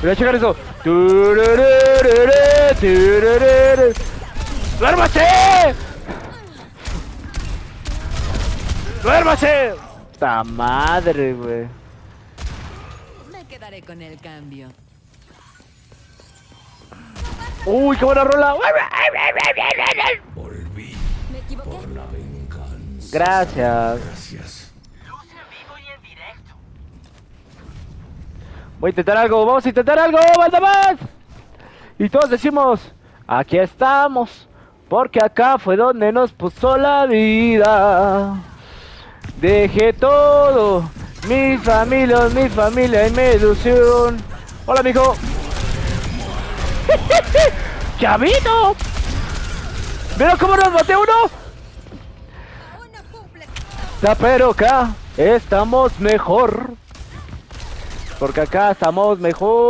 Voy a checar eso. ¡Duérmase! ¡Duérmase! ¡Ta madre, güey! Me quedaré con el cambio. ¡Uy, qué buena rola! Volví por la venganza. Gracias. Gracias. Voy a intentar algo, vamos a intentar algo, ¡Manda más! Y todos decimos, aquí estamos, porque acá fue donde nos puso la vida. Dejé todo, mi familia, mi familia y mi ilusión. Hola, mijo. ¡Chavito! ¿Mira cómo nos maté uno? Aún no cumple. Ya, pero acá estamos mejor. Porque acá estamos mejor.